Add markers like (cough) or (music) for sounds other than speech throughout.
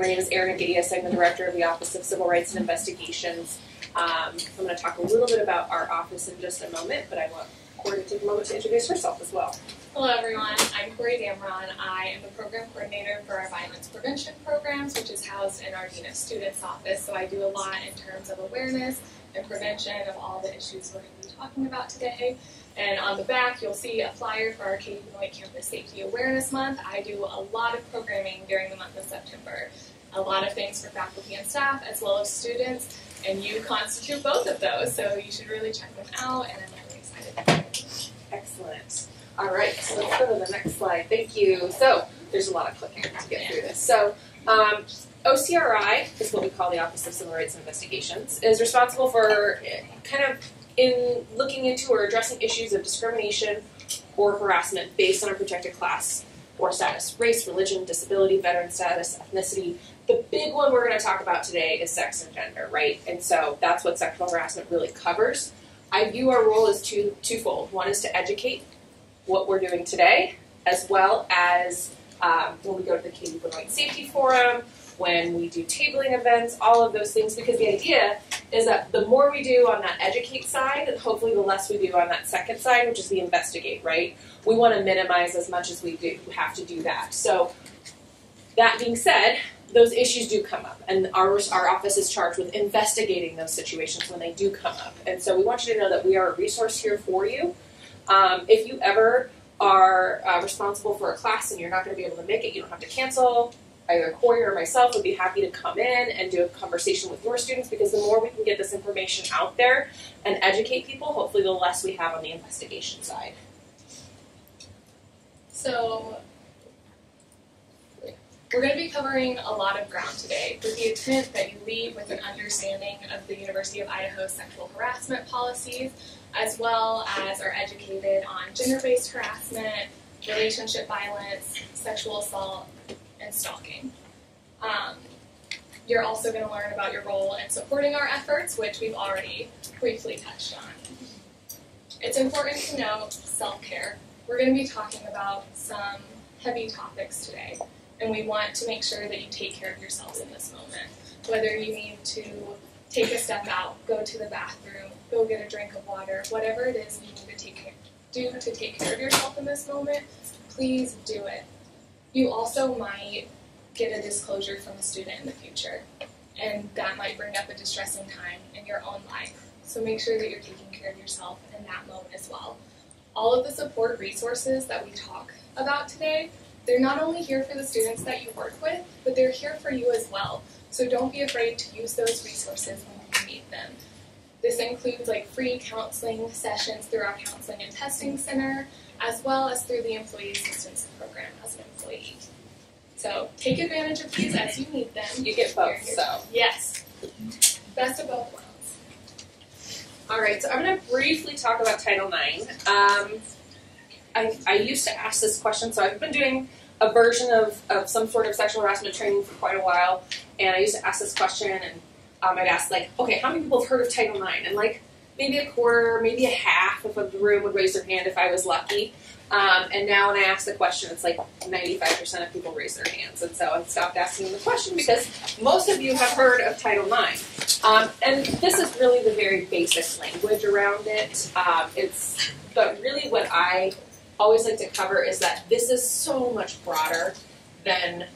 My name is Erin Agidius. I'm the Director of the Office of Civil Rights and Investigations. Um, I'm going to talk a little bit about our office in just a moment, but I want Corey to take a moment to introduce herself as well. Hello everyone, I'm Corey Damron. I am the program coordinator for our violence prevention programs, which is housed in our Dean Students office. So I do a lot in terms of awareness and prevention of all the issues we're going to be talking about today. And on the back, you'll see a flyer for our Katy Benoit Campus Safety Awareness Month. I do a lot of programming during the month of September. A lot of things for faculty and staff, as well as students, and you constitute both of those, so you should really check them out, and I'm really excited. Excellent. All right, so let's go to the next slide. Thank you. So there's a lot of clicking to get through this. So um, OCRI is what we call the Office of Civil Rights Investigations, is responsible for eh, kind of in looking into or addressing issues of discrimination or harassment based on a protected class or status, race, religion, disability, veteran status, ethnicity. The big one we're going to talk about today is sex and gender, right? And so that's what sexual harassment really covers. I view our role as two twofold. One is to educate what we're doing today, as well as um, when we go to the Katy Benoit Safety Forum, when we do tabling events, all of those things, because the idea is that the more we do on that educate side, and hopefully the less we do on that second side, which is the investigate, right? We want to minimize as much as we do have to do that. So that being said, those issues do come up, and our, our office is charged with investigating those situations when they do come up. And so we want you to know that we are a resource here for you. Um, if you ever are uh, responsible for a class and you're not going to be able to make it, you don't have to cancel. Either Corey or myself would be happy to come in and do a conversation with your students because the more we can get this information out there and educate people, hopefully the less we have on the investigation side. So we're going to be covering a lot of ground today with the intent that you leave with an understanding of the University of Idaho's sexual harassment policies, as well as are educated on gender-based harassment, relationship violence, sexual assault, and stalking. Um, you're also going to learn about your role in supporting our efforts, which we've already briefly touched on. It's important to note self-care. We're going to be talking about some heavy topics today, and we want to make sure that you take care of yourself in this moment. Whether you need to take a step out, go to the bathroom, go get a drink of water, whatever it is you need to take care, do to take care of yourself in this moment, please do it. You also might get a disclosure from a student in the future, and that might bring up a distressing time in your own life. So make sure that you're taking care of yourself in that moment as well. All of the support resources that we talk about today, they're not only here for the students that you work with, but they're here for you as well. So don't be afraid to use those resources when you need them. This includes like free counseling sessions through our counseling and testing center, as well as through the employee assistance program as an employee. So take advantage of these as you need them. You get both, so. Yes. Best of both worlds. All right, so I'm going to briefly talk about Title IX. Um, I, I used to ask this question, so I've been doing a version of, of some sort of sexual harassment training for quite a while, and I used to ask this question, and um, I'd ask, like, okay, how many people have heard of Title IX? And, like, maybe a quarter, maybe a half of the room would raise their hand if I was lucky. Um, and now when I ask the question, it's like 95% of people raise their hands. And so I stopped asking the question because most of you have heard of Title IX. Um, and this is really the very basic language around it. Um, it's, but really what I always like to cover is that this is so much broader than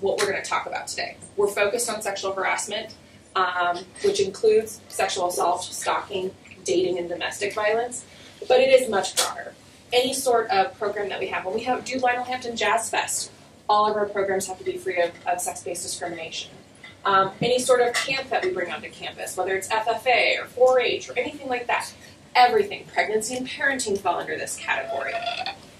what we're going to talk about today. We're focused on sexual harassment, um, which includes sexual assault, stalking, dating, and domestic violence, but it is much broader any sort of program that we have. When we have do Lionel Hampton Jazz Fest, all of our programs have to be free of, of sex-based discrimination. Um, any sort of camp that we bring onto campus, whether it's FFA or 4-H or anything like that, everything, pregnancy and parenting fall under this category.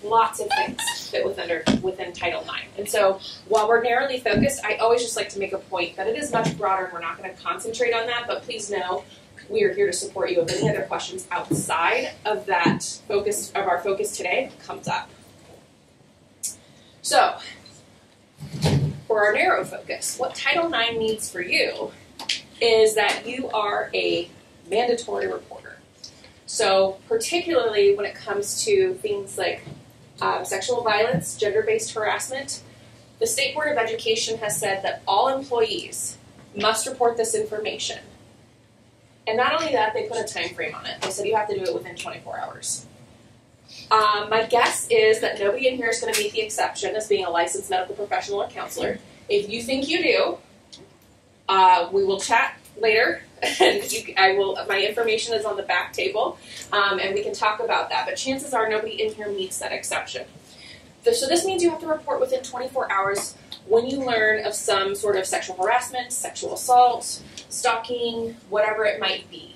Lots of things fit within, within Title IX. And so while we're narrowly focused, I always just like to make a point that it is much broader and we're not going to concentrate on that, but please know we are here to support you if any other questions outside of that focus of our focus today comes up. So, for our narrow focus, what Title IX needs for you is that you are a mandatory reporter. So, particularly when it comes to things like um, sexual violence, gender based harassment, the State Board of Education has said that all employees must report this information. And not only that, they put a time frame on it. They said you have to do it within 24 hours. Um, my guess is that nobody in here is going to meet the exception as being a licensed medical professional or counselor. If you think you do, uh, we will chat later, (laughs) and you, I will. My information is on the back table, um, and we can talk about that. But chances are nobody in here meets that exception. So this means you have to report within 24 hours when you learn of some sort of sexual harassment, sexual assault, stalking, whatever it might be.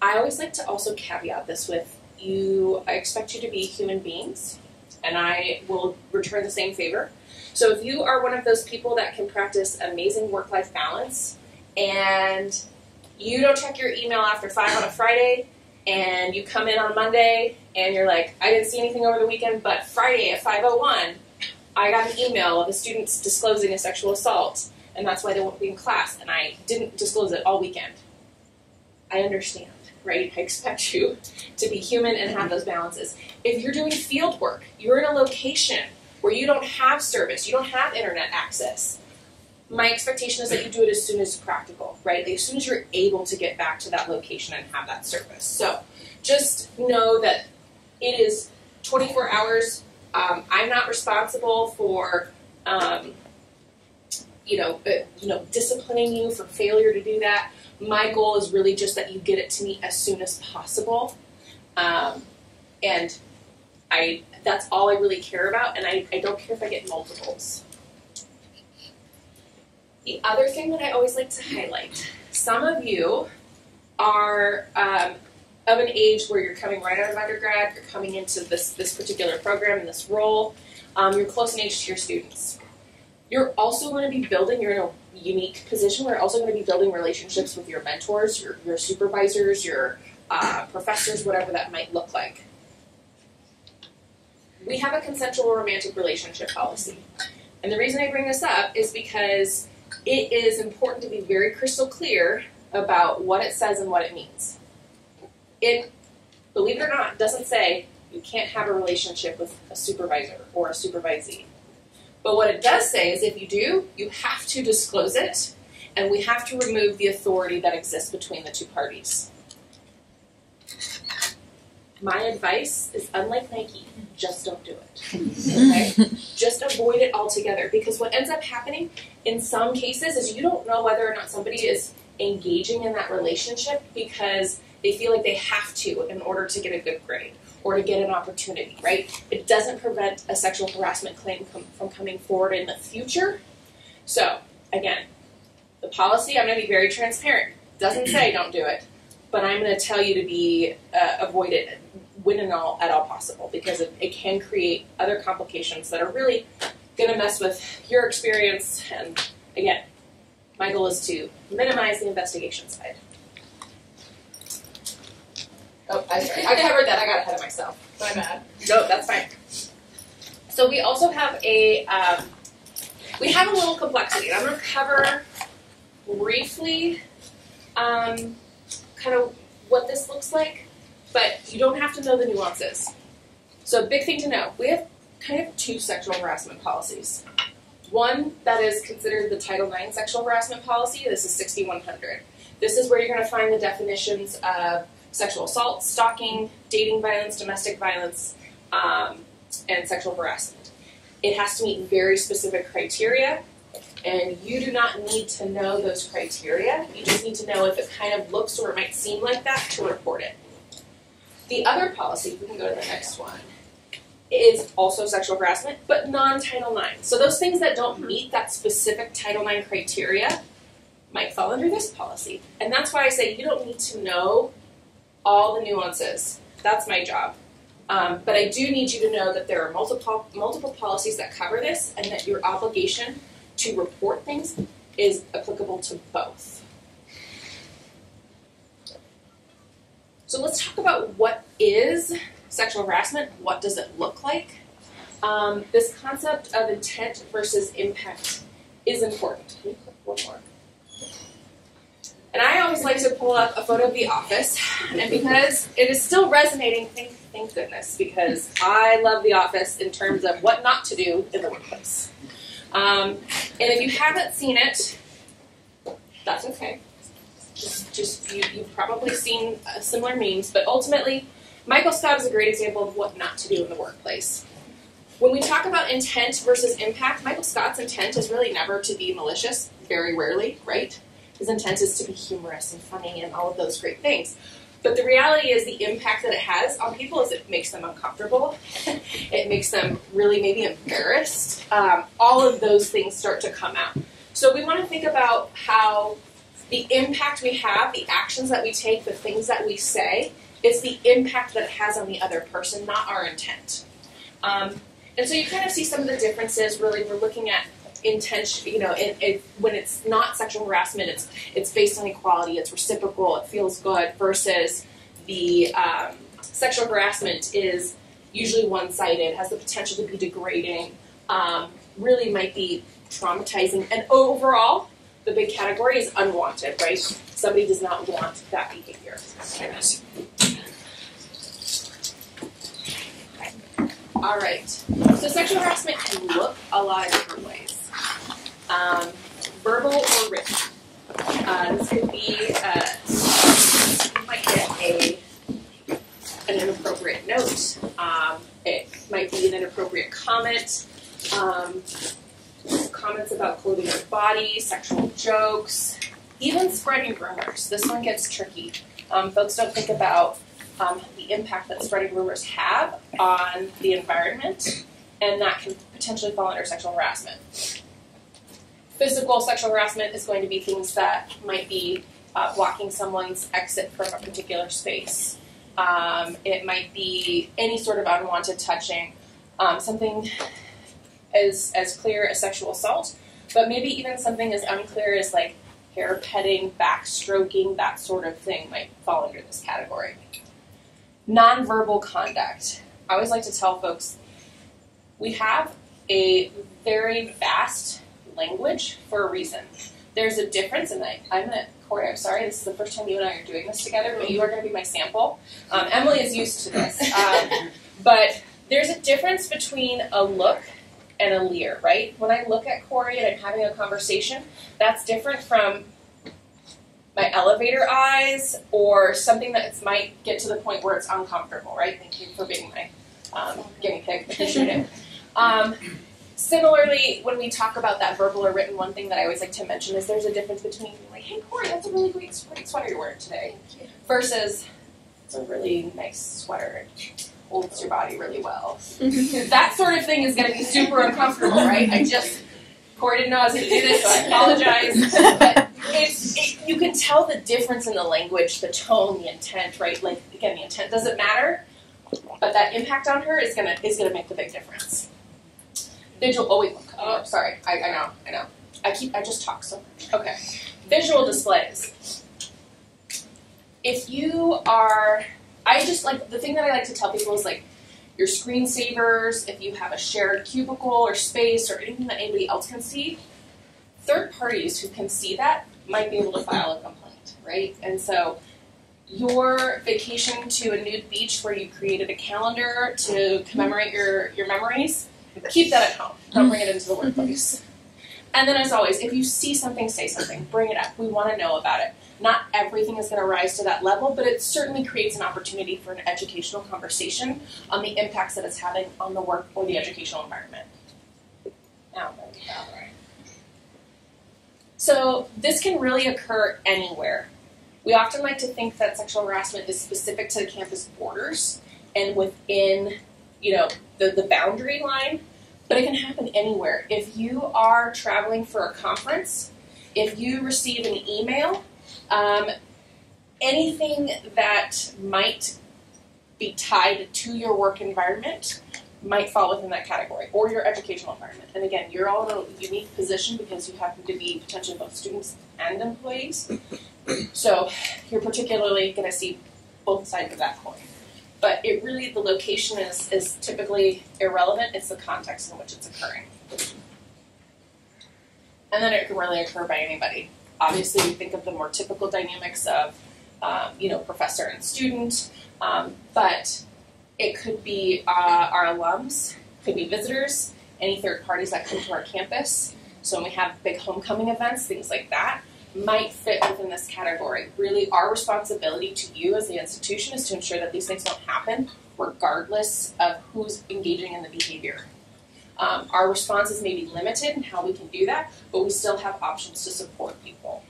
I always like to also caveat this with you. I expect you to be human beings, and I will return the same favor. So if you are one of those people that can practice amazing work-life balance, and you don't check your email after five on a Friday, and you come in on Monday and you're like, I didn't see anything over the weekend, but Friday at 5:01, I got an email of a student disclosing a sexual assault, and that's why they won't be in class, and I didn't disclose it all weekend. I understand, right? I expect you to be human and have those balances. If you're doing field work, you're in a location where you don't have service, you don't have internet access. My expectation is that you do it as soon as practical, right? As soon as you're able to get back to that location and have that service. So just know that it is 24 hours. Um, I'm not responsible for, um, you know, uh, you know, disciplining you for failure to do that. My goal is really just that you get it to me as soon as possible, um, and I that's all I really care about. And I, I don't care if I get multiples. The other thing that I always like to highlight: some of you are um, of an age where you're coming right out of undergrad, you're coming into this, this particular program and this role, um, you're close in age to your students. You're also going to be building, you're in a unique position you're also going to be building relationships with your mentors, your, your supervisors, your uh, professors, whatever that might look like. We have a consensual romantic relationship policy. And the reason I bring this up is because it is important to be very crystal clear about what it says and what it means it, believe it or not, doesn't say you can't have a relationship with a supervisor or a supervisee. But what it does say is if you do, you have to disclose it, and we have to remove the authority that exists between the two parties. My advice is unlike Nike, just don't do it. (laughs) Okay? just avoid it altogether because what ends up happening in some cases is you don't know whether or not somebody is engaging in that relationship because they feel like they have to in order to get a good grade or to get an opportunity, right? It doesn't prevent a sexual harassment claim com- from coming forward in the future. So, again, the policy, I'm going to be very transparent. Doesn't say don't do it, but I'm going to tell you to be uh, avoid it when and all at all possible because it, it can create other complications that are really going to mess with your experience. And again, my goal is to minimize the investigation side. Oh, I. I covered that. I got ahead of myself. My bad. No, that's fine. So we also have a um, we have a little complexity. I'm going to cover briefly um, kind of what this looks like, but you don't have to know the nuances. So big thing to know: we have kind of two sexual harassment policies. One that is considered the Title IX sexual harassment policy. This is 6100. This is where you're going to find the definitions of sexual assault, stalking, dating violence, domestic violence, um, and sexual harassment. It has to meet very specific criteria, and you do not need to know those criteria. You just need to know if it kind of looks or it might seem like that to report it. The other policy, we can go to the next one, is also sexual harassment, but non Title IX. So those things that don't meet that specific Title IX criteria might fall under this policy. And that's why I say you don't need to know all the nuances. That's my job. Um, but I do need you to know that there are multiple multiple policies that cover this, and that your obligation to report things is applicable to both. So let's talk about what is sexual harassment. What does it look like? Um, this concept of intent versus impact is important. One more. And I always like to pull up a photo of The Office, and because it is still resonating, thank, thank goodness, because I love The Office in terms of what not to do in the workplace. Um, and if you haven't seen it, that's okay. Just, just you, you've probably seen uh, similar memes, but ultimately, Michael Scott is a great example of what not to do in the workplace. When we talk about intent versus impact, Michael Scott's intent is really never to be malicious, very rarely, right? His intent is to be humorous and funny and all of those great things. But the reality is, the impact that it has on people is it makes them uncomfortable. (laughs) it makes them really maybe embarrassed. Um, all of those things start to come out. So we want to think about how the impact we have, the actions that we take, the things that we say, it's the impact that it has on the other person, not our intent. Um, and so you kind of see some of the differences. Really, we're looking at intention. You know, it, it, when it's not sexual harassment, it's it's based on equality. It's reciprocal. It feels good. Versus the um, sexual harassment is usually one-sided, has the potential to be degrading. Um, really, might be traumatizing, and overall, the big category is unwanted. Right? Somebody does not want that behavior. All right. So sexual harassment can look a lot of different ways. Um, verbal or written. Uh, this could be uh, you might get a an inappropriate note. Um, it might be an inappropriate comment. Um, comments about clothing or body, sexual jokes, even spreading rumors. This one gets tricky. Um, folks don't think about um, the impact that spreading rumors have on the environment, and that can potentially fall under sexual harassment. Physical sexual harassment is going to be things that might be uh, blocking someone's exit from a particular space. Um, it might be any sort of unwanted touching, um, something as as clear as sexual assault, but maybe even something as unclear as like hair petting, back stroking, that sort of thing might fall under this category. Nonverbal conduct. I always like to tell folks we have a very vast language for a reason. There's a difference, and I, I'm to, Corey, I'm sorry, this is the first time you and I are doing this together, but you are going to be my sample. Um, Emily is used to this. (laughs) Um, but there's a difference between a look and a leer, right? When I look at Corey and I'm having a conversation, that's different from my elevator eyes or something that might get to the point where it's uncomfortable, right? Thank you for being my um, guinea pig. Appreciate it. (laughs) Similarly, when we talk about that verbal or written, one thing that I always like to mention is there's a difference between like, hey, Corey, that's a really great, great sweater you're wearing today, versus it's a really nice sweater. It holds your body really well. (laughs) that sort of thing is going to be super uncomfortable, right? I just Corey didn't know I was going to do this, so I apologize. but it's, it, you can tell the difference in the language, the tone, the intent, right? Like again, the intent doesn't matter, but that impact on her is gonna is gonna make the big difference. Visual. Oh wait, oh, sorry. I, I know. I know. I keep. I just talk so much. Okay. Visual displays. If you are, I just like the thing that I like to tell people is like your screensavers, if you have a shared cubicle or space or anything that anybody else can see, third parties who can see that might be able to file a complaint, right? And so your vacation to a nude beach where you created a calendar to commemorate your, your memories, keep that at home. Don't bring it into the mm-hmm. workplace. And then, as always, if you see something, say something. Bring it up. We want to know about it. Not everything is going to rise to that level, but it certainly creates an opportunity for an educational conversation on the impacts that it's having on the work or the educational environment. Now, so this can really occur anywhere. We often like to think that sexual harassment is specific to the campus borders and within, you know, the, the boundary line, but it can happen anywhere. If you are traveling for a conference, if you receive an email, um, anything that might be tied to your work environment might fall within that category, or your educational environment. And again, you're all in a unique position because you happen to be potentially both students and employees. So you're particularly going to see both sides of that coin. But it really, the location is, is typically irrelevant, it's the context in which it's occurring. And then it can really occur by anybody. Obviously, we think of the more typical dynamics of, um, you know, professor and student, um, but it could be uh, our alums, could be visitors, any third parties that come to our campus. So when we have big homecoming events, things like that, might fit within this category. Really, our responsibility to you as the institution is to ensure that these things don't happen, regardless of who's engaging in the behavior. Um, our responses may be limited in how we can do that, but we still have options to support people.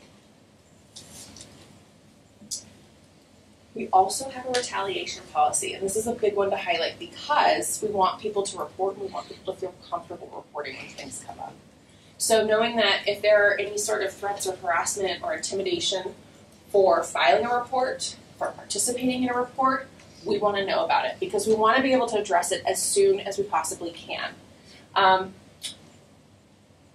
We also have a retaliation policy, and this is a big one to highlight because we want people to report and we want people to feel comfortable reporting when things come up. So, knowing that if there are any sort of threats or harassment or intimidation for filing a report, for participating in a report, we want to know about it because we want to be able to address it as soon as we possibly can. Um,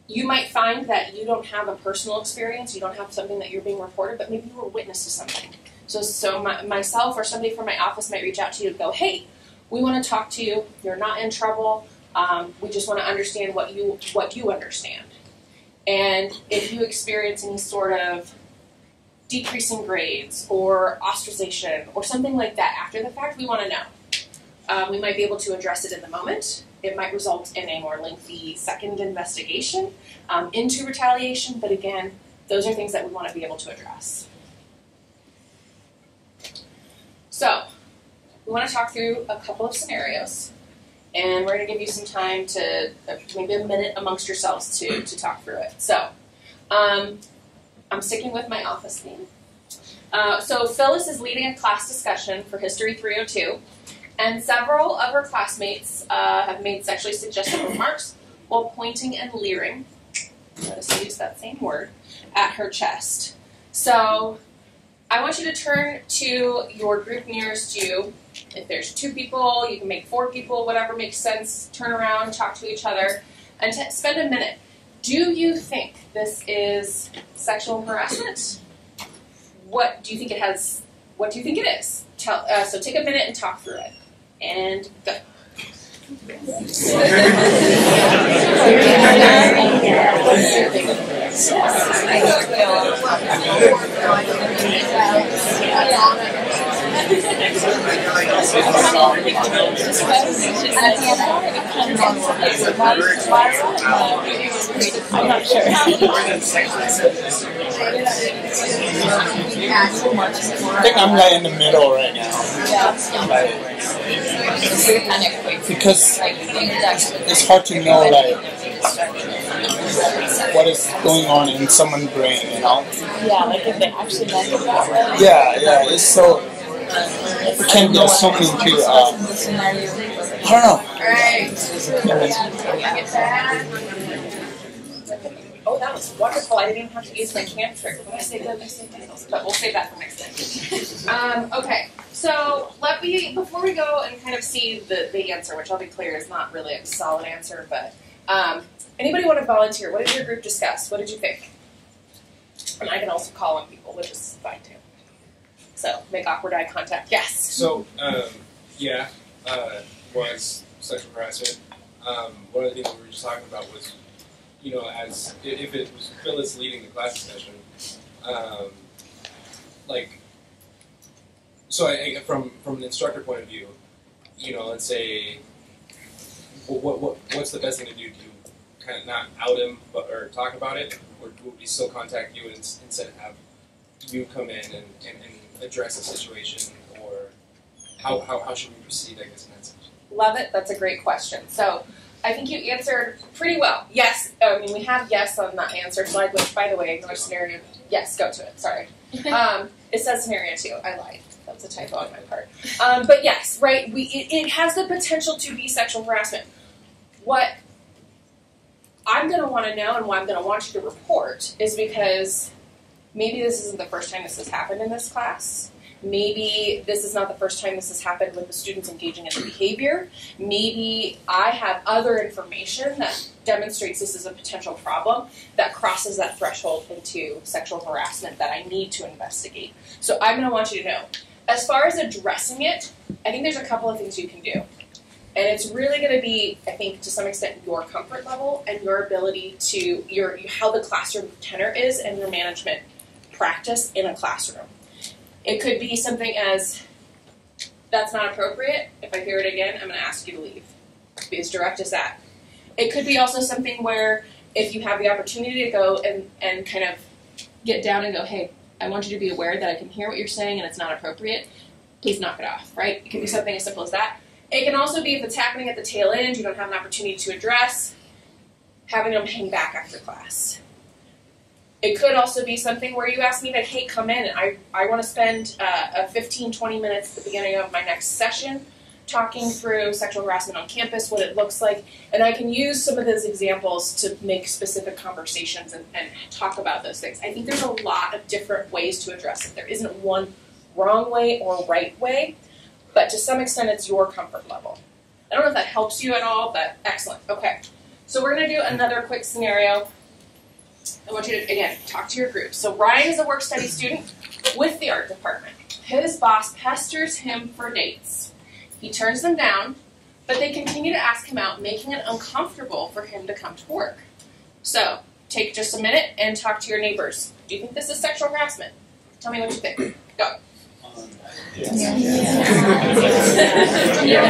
you might find that you don't have a personal experience, you don't have something that you're being reported, but maybe you were witness to something. So, so my, myself or somebody from my office might reach out to you and go, "Hey, we want to talk to you. You're not in trouble. Um, we just want to understand what you what you understand." And if you experience any sort of decreasing grades or ostracization or something like that after the fact, we want to know. Um, we might be able to address it in the moment. It might result in a more lengthy second investigation um, into retaliation, but again, those are things that we want to be able to address. So, we want to talk through a couple of scenarios, and we're going to give you some time to uh, maybe a minute amongst yourselves to, to talk through it. So, um, I'm sticking with my office theme. Uh, so, Phyllis is leading a class discussion for History 302, and several of her classmates uh, have made sexually suggestive remarks while pointing and leering. Notice I use that same word at her chest. So, I want you to turn to your group nearest you. If there's two people, you can make four people, whatever makes sense. Turn around, talk to each other, and t- spend a minute. Do you think this is sexual harassment? What do you think it has? What do you think it is? Tell, uh, so take a minute and talk through it. And go. (laughs) (laughs) (laughs) I'm not sure. I think I'm like in the middle right now. Because it's hard to know like what is going on in someone's brain, you know? Yeah, like if they actually meant it that way. Yeah, yeah. It's so it can be assuming to uh, I don't know. Oh, that was wonderful. I didn't even have to use my camp trick. What I say good? I said titles, but we'll save that for next time. Um, okay, so let me, before we go and kind of see the, the answer, which I'll be clear is not really a solid answer, but um, anybody want to volunteer? What did your group discuss? What did you think? And I can also call on people, which is fine too. So make awkward eye contact. Yes. So, um, yeah, uh, was sexual harassment. Um, one of the things we were just talking about was, you know, as if it was Phyllis leading the class discussion, um, like, so I, from from an instructor point of view, you know, let's say, what what, what what's the best thing to do? Do you kind of not out him, but or talk about it, or would we still contact you and ins- instead have you come in and, and, and address the situation, or how, how, how should we proceed? I guess in that sense. Love it. That's a great question. So I think you answered pretty well. Yes. I mean, we have yes on the answer slide, which, by the way, ignore scenario. Yes, go to it. Sorry. (laughs) Um, it says scenario two. I lied. That's a typo on my part. Um, but yes, right. We it, it has the potential to be sexual harassment. What I'm going to want to know and why I'm going to want you to report is because maybe this isn't the first time this has happened in this class. Maybe this is not the first time this has happened with the students engaging in the behavior. Maybe I have other information that demonstrates this is a potential problem that crosses that threshold into sexual harassment that I need to investigate. So I'm going to want you to know. As far as addressing it, I think there's a couple of things you can do. And it's really going to be, I think, to some extent, your comfort level and your ability to your how the classroom tenor is and your management practice in a classroom. It could be something as that's not appropriate. If I hear it again, I'm going to ask you to leave. Be as direct as that. It could be also something where if you have the opportunity to go and, and kind of get down and go, hey, I want you to be aware that I can hear what you're saying and it's not appropriate, please knock it off, right? It can be something as simple as that. It can also be if it's happening at the tail end, you don't have an opportunity to address, having them hang back after class. It could also be something where you ask me that, hey, come in, and I, I want to spend uh, a 15, 20 minutes at the beginning of my next session talking through sexual harassment on campus, what it looks like, and I can use some of those examples to make specific conversations and, and talk about those things. I think there's a lot of different ways to address it. There isn't one wrong way or right way, but to some extent it's your comfort level. I don't know if that helps you at all, but excellent. Okay. So we're going to do another quick scenario. I want you to, again, talk to your group. So Ryan is a work study student with the art department. His boss pesters him for dates. He turns them down, but they continue to ask him out, making it uncomfortable for him to come to work. So take just a minute and talk to your neighbors. Do you think this is sexual harassment? Tell me what you think. Go. Think think. Yeah.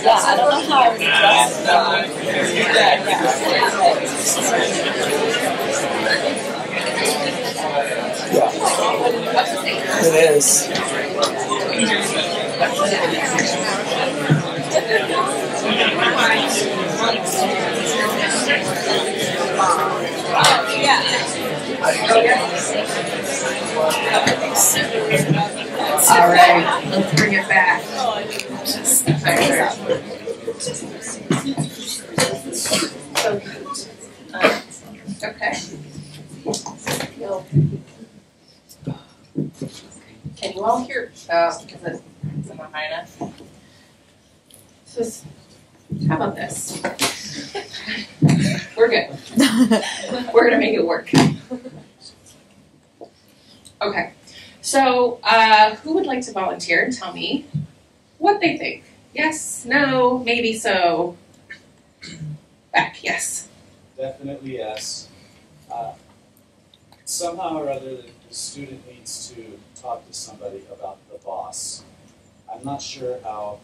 Yeah, I don't know how I would address that. Yeah, yeah. It is. All right, let's bring it back. Uh, Okay. Feel- Can you all hear? Oh, because it- it's not high enough. This is, how about this? (laughs) We're good. (laughs) We're gonna make it work. Okay. So, uh, who would like to volunteer and tell me what they think? Yes, no, maybe so. Back, yes. Definitely yes. Uh, somehow or other, the, the student needs to talk to somebody about the boss. I'm not sure how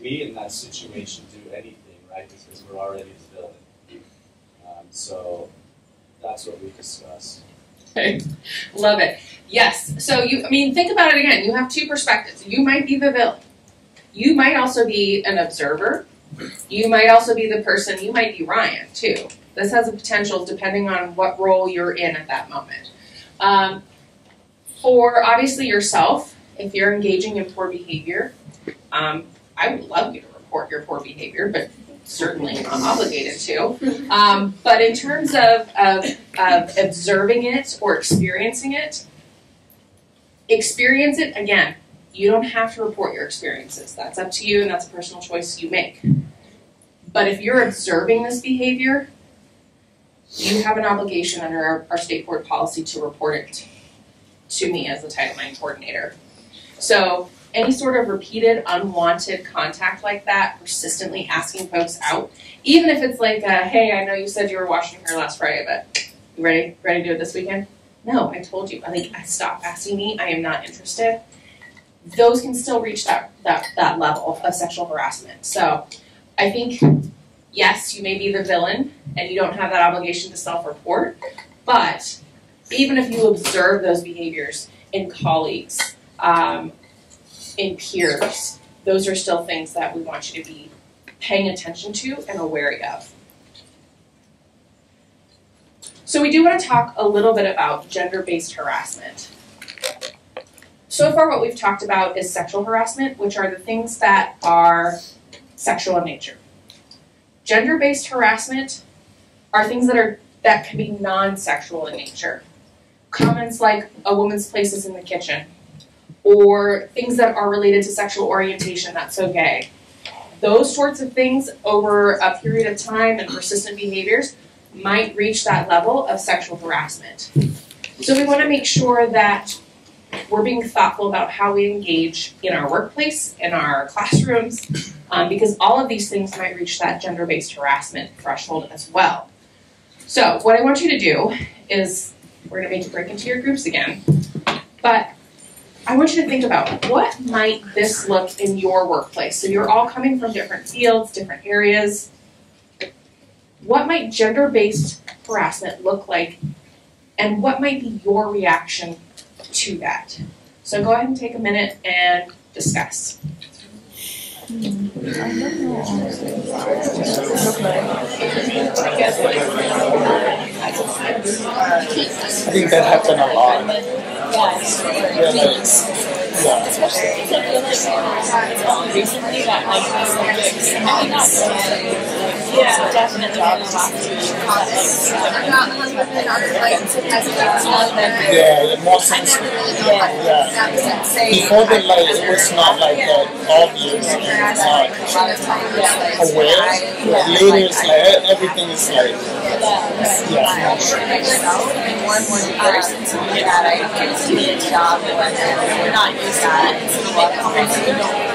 we in that situation do anything, right? Because we're already the villain. Um, so that's what we discuss. Okay. (laughs) Love it. Yes. So you I mean think about it again. You have two perspectives. You might be the villain. You might also be an observer. You might also be the person, you might be Ryan too. This has a potential depending on what role you're in at that moment. Um, for obviously yourself, if you're engaging in poor behavior, um, I would love you to report your poor behavior, but certainly not obligated to. (laughs) Um, but in terms of, of, of observing it or experiencing it, experience it again. You don't have to report your experiences. That's up to you, and that's a personal choice you make. But if you're observing this behavior, you have an obligation under our, our state board policy to report it to me as the Title IX coordinator. So any sort of repeated unwanted contact like that, persistently asking folks out, even if it's like, uh, hey, I know you said you were washing hair last Friday, but you ready? Ready to do it this weekend? No, I told you. I think I stop asking me. I am not interested. Those can still reach that that that level of sexual harassment. So, I think yes, you may be the villain, and you don't have that obligation to self-report. But even if you observe those behaviors in colleagues, um, in peers, those are still things that we want you to be paying attention to and aware of. So we do want to talk a little bit about gender-based harassment. So far what we've talked about is sexual harassment, which are the things that are sexual in nature. Gender-based harassment are things that are that can be non-sexual in nature. Comments like a woman's place is in the kitchen, or things that are related to sexual orientation, that's so gay. Those sorts of things over a period of time and persistent behaviors might reach that level of sexual harassment. So we want to make sure that we're being thoughtful about how we engage in our workplace, in our classrooms, um, because all of these things might reach that gender based harassment threshold as well. So, what I want you to do is we're going to make you break into your groups again, but I want you to think about what might this look in your workplace. So, you're all coming from different fields, different areas. What might gender based harassment look like, and what might be your reaction to that? So, go ahead and take a minute and discuss. Hmm. I think that happened a lot. Yes. Yeah, like, yeah. Especially I feel like recently that like subjects, yeah, definitely in the last two years, but like Yeah, yeah, more sense. Yeah. Before the like, it was not like that obvious and not aware. Later, it's like e- everything is like, yeah. more and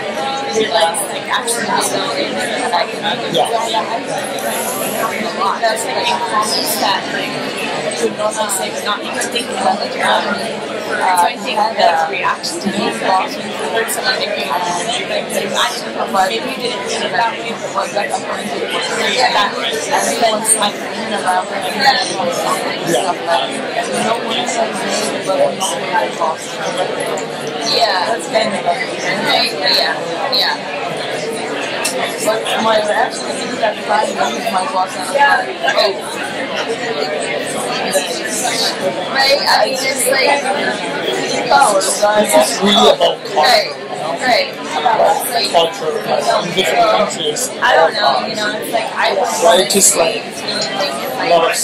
more diverse and so we that I can see a job and we're not used to that. And so like comments we don't realize like actually something that I can. Yeah. A lot. That's like comments that like would normally say but not even thinking about the job. Uh, so I think the reaction to these laws when you heard someone making a comment, like I didn't maybe you didn't think it but was like according to the that everyone's like in around and stuff like no one says no, but not really lost. Yeah, that's been right. Yeah, yeah. But my reaction is that the body is my boss and Right? I mean, like, It's really about right, culture, right. you know, culture in different countries. I don't know, you know, it's like, I it's just like a lot of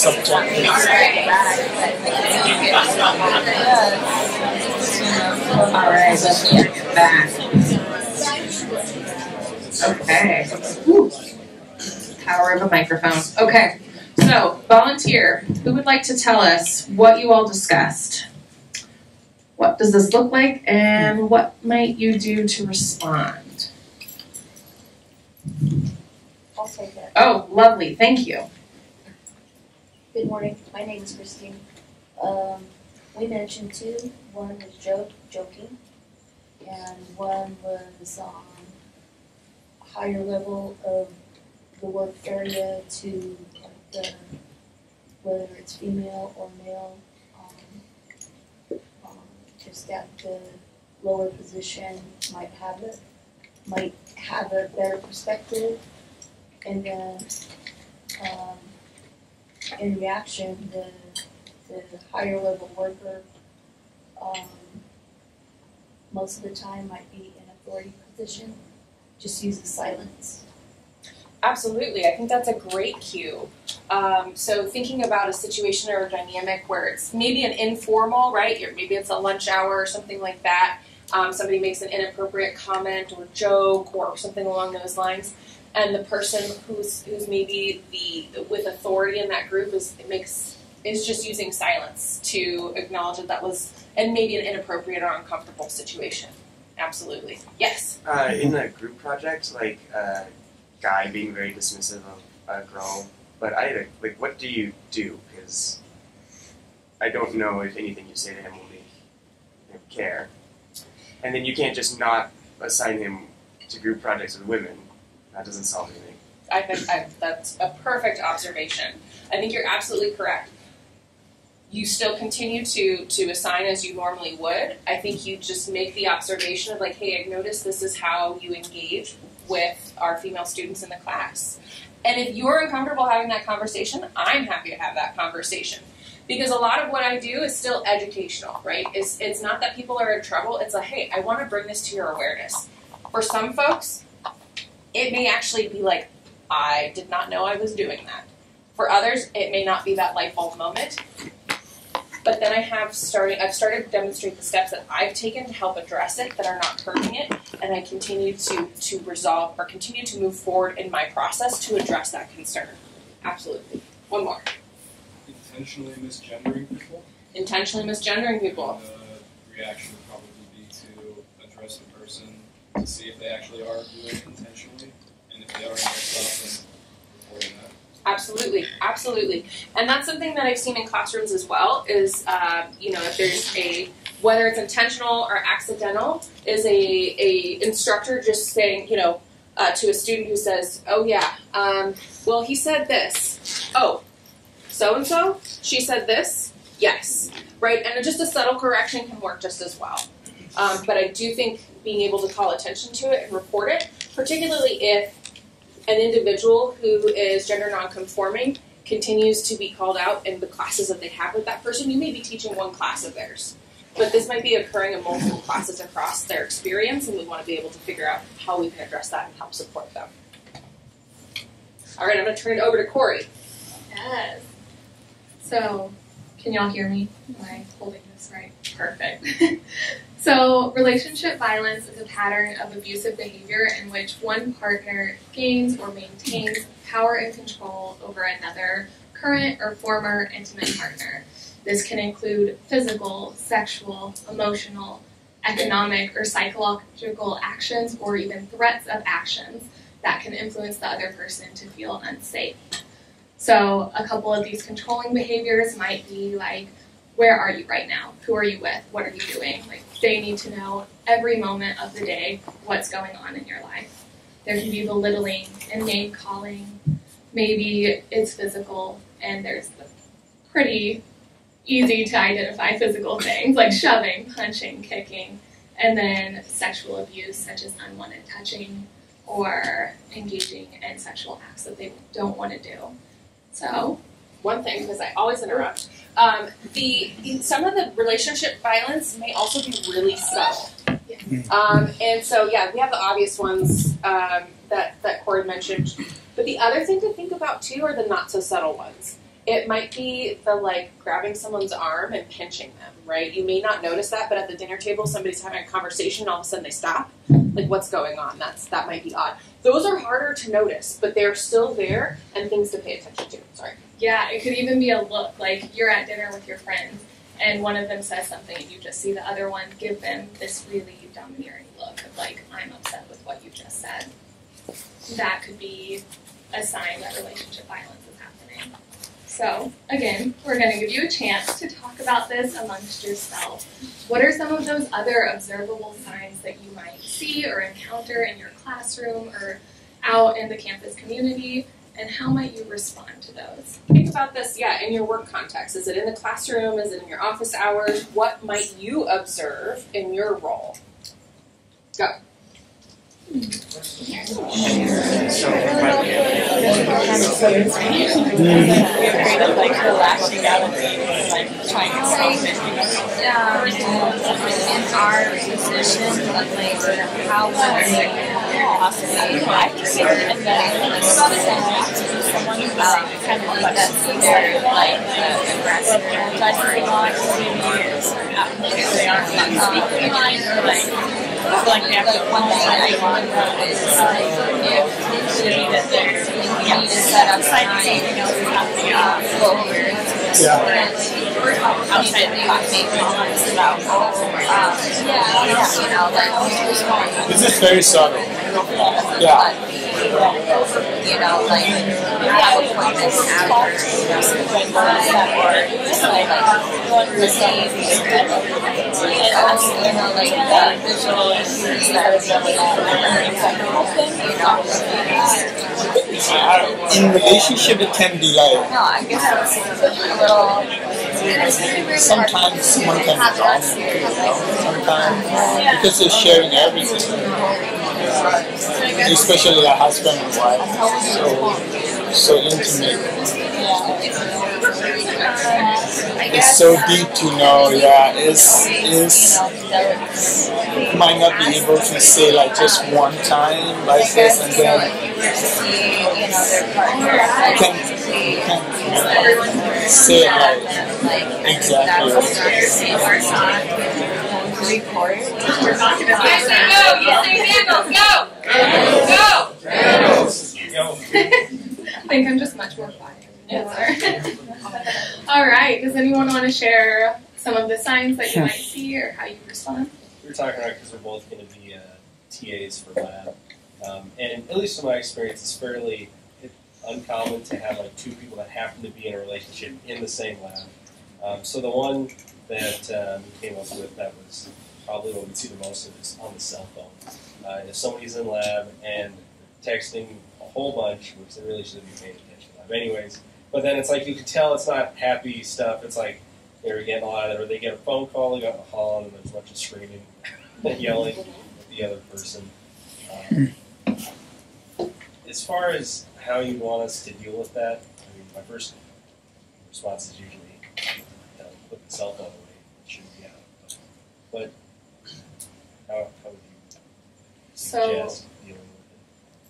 subjective. Alright, let's get back. Okay. Whew. Power of a microphone. Okay. So, volunteer, who would like to tell us what you all discussed? What does this look like and what might you do to respond? I'll take it. Oh, lovely. Thank you. Good morning. My name is Christine. Um, we mentioned two. One was joke, joking, and one was on higher level of the work area to the whether it's female or male. Um, um, just at the lower position might have it might have a better perspective, and then um, in reaction, the, the higher level worker, um, most of the time might be in authority position, just uses silence. Absolutely. I think that's a great cue. Um, so thinking about a situation or a dynamic where it's maybe an informal, right? Maybe it's a lunch hour or something like that. Um, somebody makes an inappropriate comment or joke or something along those lines, and the person who's who's maybe the with authority in that group is makes is just using silence to acknowledge that that was and maybe an inappropriate or uncomfortable situation. Absolutely. Yes. Uh, in a group project, like a guy being very dismissive of a girl, but I like, what do you do? Because I don't know if anything you say to him will make him care. And then you can't just not assign him to group projects with women. That doesn't solve anything. I think I, that's a perfect observation. I think you're absolutely correct. You still continue to to assign as you normally would. I think you just make the observation of like, hey, I've noticed this is how you engage with our female students in the class. And if you're uncomfortable having that conversation, I'm happy to have that conversation. Because a lot of what I do is still educational, right? It's, it's not that people are in trouble. It's like, hey, I want to bring this to your awareness. For some folks, it may actually be like, I did not know I was doing that. For others, it may not be that light bulb moment. But then I have started I've started to demonstrate the steps that I've taken to help address it that are not hurting it, and I continue to to resolve or continue to move forward in my process to address that concern. Absolutely. One more. Intentionally misgendering people. Intentionally misgendering people. The reaction would probably be to address the person to see if they actually are doing it intentionally, and if they are then. Absolutely, absolutely, and that's something that I've seen in classrooms as well. Is uh, you know if there's a whether it's intentional or accidental, is a a instructor just saying you know uh, to a student who says, oh yeah, um, well he said this, oh, so and so, she said this, yes, right, and just a subtle correction can work just as well. Um, but I do think being able to call attention to it and report it, particularly if an individual who is gender nonconforming continues to be called out in the classes that they have with that person. You may be teaching one class of theirs, but this might be occurring in multiple classes across their experience, and we want to be able to figure out how we can address that and help support them. All right, I'm going to turn it over to Corey. Yes. So, can y'all hear me? Am I holding this right? Perfect. (laughs) so, relationship violence is a pattern of abusive behavior in which one partner gains or maintains power and control over another current or former intimate partner. This can include physical, sexual, emotional, economic, or psychological actions, or even threats of actions that can influence the other person to feel unsafe. So, a couple of these controlling behaviors might be like, where are you right now? Who are you with? What are you doing? Like, they need to know every moment of the day what's going on in your life. There can be belittling and name calling. Maybe it's physical, and there's the pretty easy to identify physical things like shoving, punching, kicking, and then sexual abuse, such as unwanted touching or engaging in sexual acts that they don't want to do. So, one thing, because I always interrupt, um, the some of the relationship violence may also be really subtle. Um, and so, yeah, we have the obvious ones um, that that Corey mentioned, but the other thing to think about too are the not so subtle ones. It might be the like grabbing someone's arm and pinching them, right? You may not notice that, but at the dinner table, somebody's having a conversation, and all of a sudden they stop. Like, what's going on? That's that might be odd. Those are harder to notice, but they're still there and things to pay attention to. Sorry. Yeah, it could even be a look like you're at dinner with your friends and one of them says something and you just see the other one give them this really domineering look of like, I'm upset with what you just said. That could be a sign that relationship violence. So, again, we're going to give you a chance to talk about this amongst yourself. What are some of those other observable signs that you might see or encounter in your classroom or out in the campus community? And how might you respond to those? Think about this, yeah, in your work context. Is it in the classroom? Is it in your office hours? What might you observe in your role? Go. In our position, like uh, how would we possibly I see it someone who's kind of like uh, that they're like aggressive they aren't speaking. or like feel like they have to one thing I want is like if see that they're we need to set up excited time something else is happening uh, go over Yeah. outside the class. comments about yeah, you know, like This is very subtle. Yeah. You know, like have appointments after or like receive and also, you know, like the visual cues that you know, In relationship, it can be like no, I guess a little sometimes someone can be you know? Sometimes because they're sharing everything, especially a husband and wife, so so intimate. It's so deep to know. Yeah, it's it's you might not be able to say like just one time like this, and then you can say it like exactly. Same person. Record. Say go. Handles. Go. Go. (laughs) I think I'm just much more quiet. All right. Does anyone want to share some of the signs that you might see or how you respond? we were talking about because we're both going to be uh, TAs for lab, um, and at least in my experience, it's fairly uncommon to have like two people that happen to be in a relationship in the same lab. Um, so the one that um, we came up with that was probably what we see the most of is on the cell phone. Uh, if somebody's in lab and texting a whole bunch, which they really shouldn't be paying attention to anyways, but then it's like you can tell it's not happy stuff. It's like they're getting a lot of or they get a phone call, they got the hall, and there's a bunch of screaming (laughs) and yelling at the other person. Um, as far as how you want us to deal with that, I mean, my first response is usually put the cell phone away. It shouldn't be out. But how, how would you So- dealing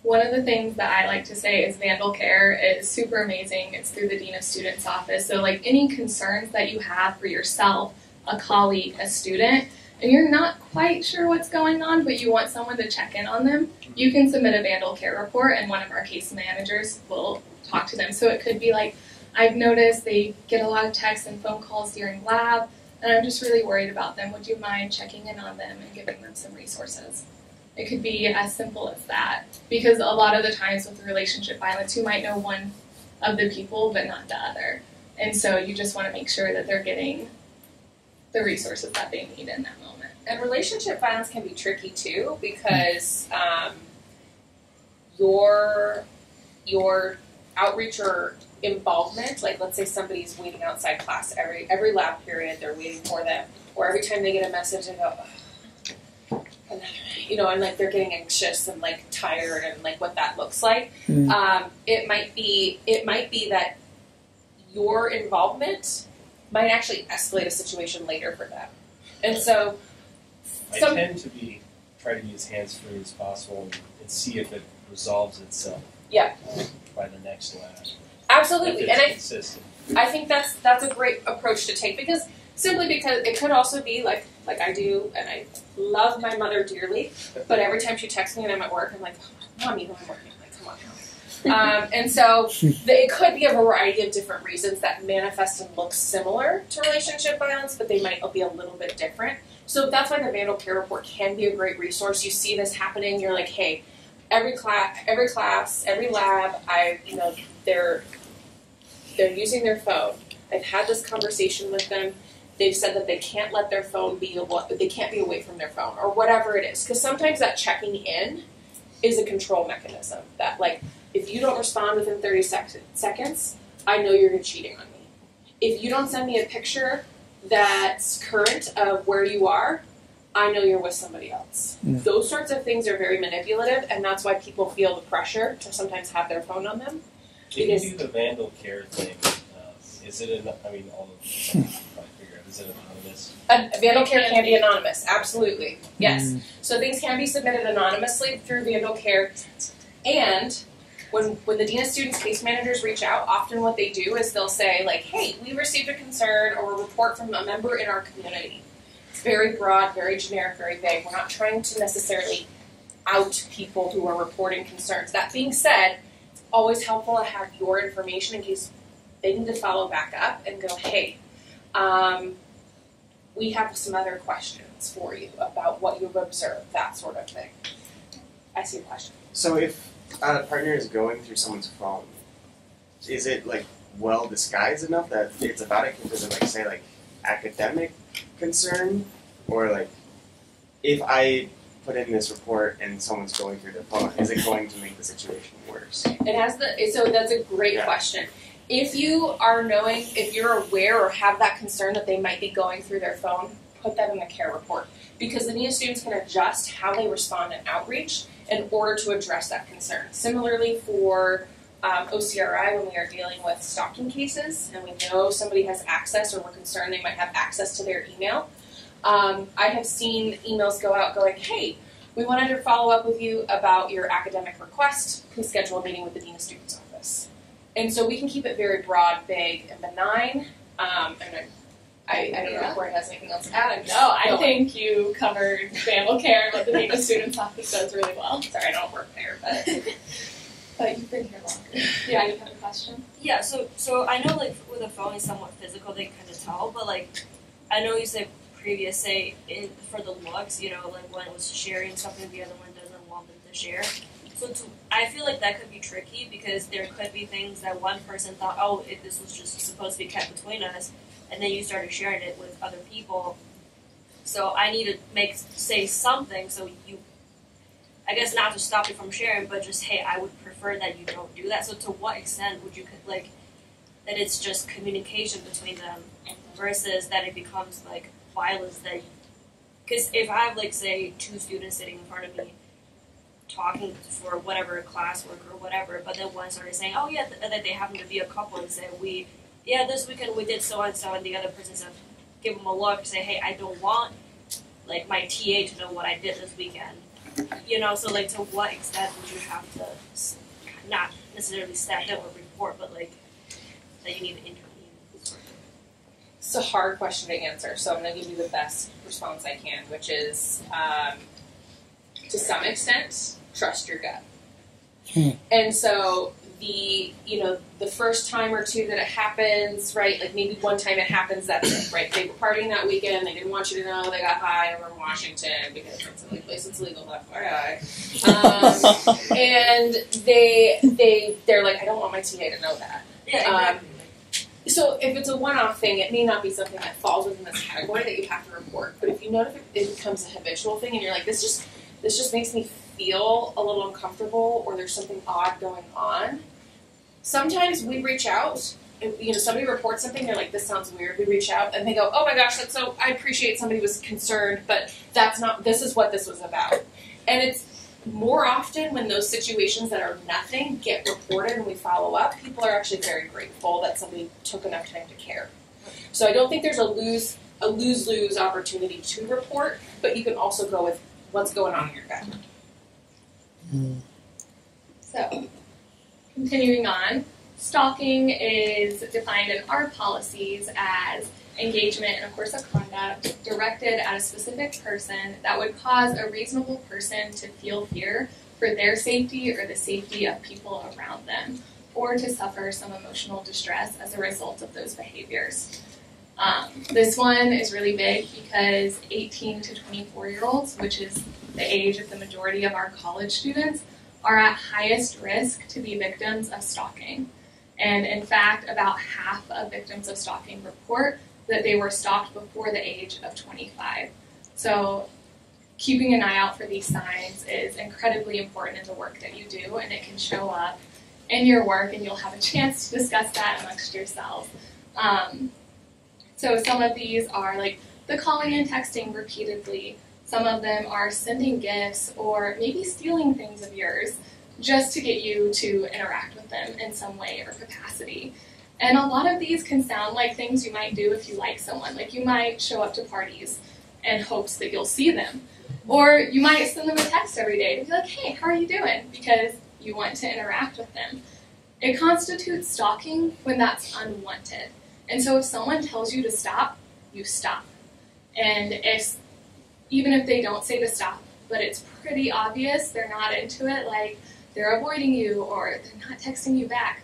One of the things that I like to say is Vandal Care is super amazing. It's through the Dean of Students office. So, like any concerns that you have for yourself, a colleague, a student, and you're not quite sure what's going on, but you want someone to check in on them, you can submit a Vandal Care report, and one of our case managers will talk to them. So, it could be like, I've noticed they get a lot of texts and phone calls during lab, and I'm just really worried about them. Would you mind checking in on them and giving them some resources? It could be as simple as that because a lot of the times with relationship violence, you might know one of the people but not the other. And so you just want to make sure that they're getting the resources that they need in that moment. And relationship violence can be tricky too because um, your your outreach or involvement, like let's say somebody's waiting outside class every every lab period, they're waiting for them, or every time they get a message, they go, "Ugh, another," you know, and like they're getting anxious and like tired and like what that looks like. Mm. Um, it might be it might be that your involvement might actually escalate a situation later for them, and so I Some- tend to be try to be as hands free as possible and, and see if it resolves itself. Yeah. uh, by the next lab. Absolutely, If and it's I consistent. I think that's that's a great approach to take because simply because it could also be like like I do and I love my mother dearly, but every time she texts me and I'm at work, I'm like, Mom, you know I'm working. Like, come on now. (laughs) um, and so the, it could be a variety of different reasons that manifest and look similar to relationship violence, but they might be a little bit different. So that's why the Vandal Care Report can be a great resource. You see this happening, you're like, hey, every class, every class, every lab, I, you know, they're they're using their phone. I've had this conversation with them. They've said that they can't let their phone be they can't be away from their phone or whatever it is. Because sometimes that checking in is a control mechanism. That like if you don't respond within 30 sec- seconds, I know you're cheating on me. If you don't send me a picture that's current of where you are, I know you're with somebody else. Mm. Those sorts of things are very manipulative, and that's why people feel the pressure to sometimes have their phone on them. If you Because- do the vandal care thing, uh, is it? An, I mean, all of some people probably figure out. Is it anonymous? And Vandal Care can be anonymous, absolutely. Yes. Mm. So things can be submitted anonymously through Vandal Care. And when when the Dean of Students case managers reach out, often what they do is they'll say, like, hey, we received a concern or a report from a member in our community. It's very broad, very generic, very vague. We're not trying to necessarily out people who are reporting concerns. That being said, it's always helpful to have your information in case they need to follow back up and go, hey, um, we have some other questions for you about what you've observed, that sort of thing. I see a question. So if a partner is going through someone's phone, is it like well disguised enough that it's about it? Does it like say like academic concern, or like if I put in this report and someone's going through their phone, is it going to make the situation worse? It has the so that's a great Yeah. question. If you are knowing, if you're aware or have that concern that they might be going through their phone, put that in the care report because the NEA students can adjust how they respond in outreach in order to address that concern. Similarly, for um, OCRI, when we are dealing with stalking cases and we know somebody has access or we're concerned they might have access to their email, um, I have seen emails go out going, hey, we wanted to follow up with you about your academic request. Please schedule a meeting with the Dean of Students Office. And so we can keep it very broad, vague, and benign. Um, and I, I, I don't know if Corey has anything else to add. I'm No, I going. think you covered Vandal Care and what the Dean of Students Office does really well. Sorry, I don't work there, but (laughs) But you've been here longer. Yeah, you have a question? Yeah, so so I know like with a phone is somewhat physical, they kind of tell, but like I know you said previous, say in, for the looks, you know, like one was sharing something the other one doesn't want them to share. So to, I feel like that could be tricky because there could be things that one person thought, oh, if this was just supposed to be kept between us, and then you started sharing it with other people. So I need to make say something so you, I guess not to stop you from sharing, but just hey, I would prefer that you don't do that. So to what extent would you like that it's just communication between them versus that it becomes like violence that because if I have like say two students sitting in front of me talking for whatever classwork or whatever, but then one started saying, "Oh yeah," th- that they happen to be a couple and say, "We, yeah, this weekend we did so and so," and the other person said, "Give them a look," say, "Hey, I don't want like my TA to know what I did this weekend," you know. So like, to what extent would you have to not necessarily step in or report, but like that you need to intervene? It's a hard question to answer, so I'm going to give you the best response I can, which is um, to some extent, trust your gut. Hmm. And so the you know the first time or two that it happens, right? Like maybe one time it happens. That's it, right? They were partying that weekend. They didn't want you to know they got high over in Washington because it's the only place it's legal. FYI. (laughs) Um, and they they they're like, I don't want my TA to know that. Yeah, Um, exactly. So if it's a one-off thing, it may not be something that falls within this category that you have to report. But if you notice it, becomes a habitual thing, and you're like, this just this just makes me feel a little uncomfortable, or there's something odd going on. Sometimes we reach out. and, You know, somebody reports something. They're like, "This sounds weird." We reach out, and they go, "Oh my gosh, that's so." I appreciate somebody was concerned, but that's not. This is what this was about, and it's more often when those situations that are nothing get reported and we follow up, people are actually very grateful that somebody took enough time to care. So I don't think there's a lose a lose lose opportunity to report, but you can also go with what's going on in your gut. Hmm. So, continuing on, stalking is defined in our policies as engagement in a course of conduct directed at a specific person that would cause a reasonable person to feel fear for their safety or the safety of people around them, or to suffer some emotional distress as a result of those behaviors. Um, this one is really big because 18 to 24 year olds, which is the age of the majority of our college students, are at highest risk to be victims of stalking. And in fact, about half of victims of stalking report that they were stopped before the age of 25. So, keeping an eye out for these signs is incredibly important in the work that you do, and it can show up in your work, and you'll have a (laughs) chance to discuss that amongst yourselves. Um, so, some of these are like the calling and texting repeatedly, some of them are sending gifts or maybe stealing things of yours just to get you to interact with them in some way or capacity. And a lot of these can sound like things you might do if you like someone. Like you might show up to parties in hopes that you'll see them. Or you might send them a text every day to be like, hey, how are you doing? Because you want to interact with them. It constitutes stalking when that's unwanted. And so if someone tells you to stop, you stop. And if even if they don't say to stop, but it's pretty obvious they're not into it, like they're avoiding you or they're not texting you back,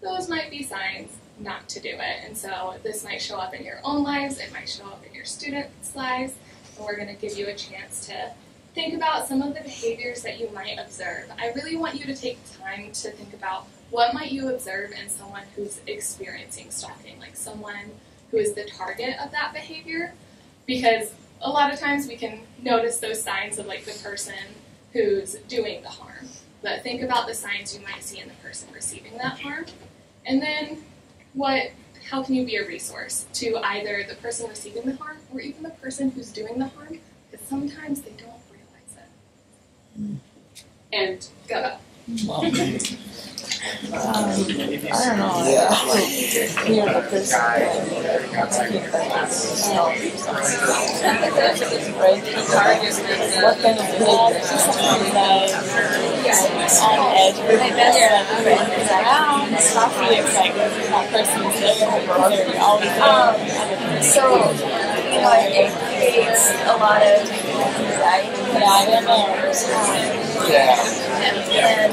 those might be signs not to do it. And so this might show up in your own lives, it might show up in your students' lives, and we're going to give you a chance to think about some of the behaviors that you might observe. I really want you to take time to think about what might you observe in someone who's experiencing stalking, like someone who is the target of that behavior, because a lot of times we can notice those signs of like the person who's doing the harm. But think about the signs you might see in the person receiving that harm. And then what how can you be a resource to either the person receiving the harm or even the person who's doing the harm? Because sometimes they don't realize it. Hmm. And go. (laughs) Um, I don't know. Yeah. You know, the person. What kind of behavior that on edge around? It's like that person is there, they're. Um, so, you know, it, it creates a lot of anxiety. Yeah, I don't know. Yeah. And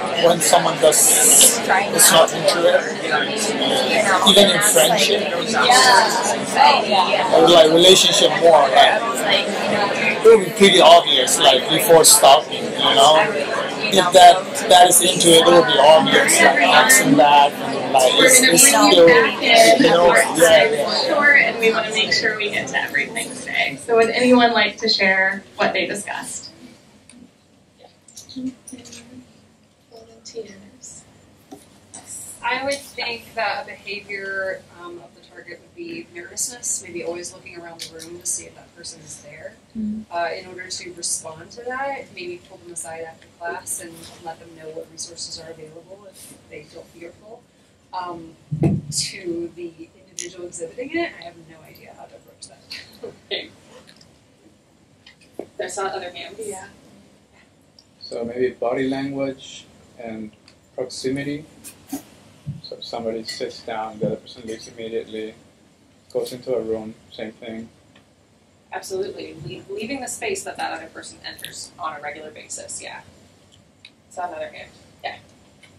when someone does is not into it, even in friendship or like relationship more, like it will be pretty obvious, like before stopping, you know. If that that is into it, it will be obvious, like accent back, and like it's, it's still, you know, yeah, and we want to make sure we get to everything today. So, would anyone like to share what they discussed? I would think that a behavior um, of the target would be nervousness, maybe always looking around the room to see if that person is there. Uh, in order to respond to that, maybe pull them aside after class and let them know what resources are available if they feel fearful. Um, to the individual exhibiting it, I have no idea how to approach that. There's not other hands. Yeah. So maybe body language and proximity. So if somebody sits down, the other person leaves immediately, goes into a room, same thing. Absolutely. Le- leaving the space that that other person enters on a regular basis. Yeah. It's on another hand. Yeah.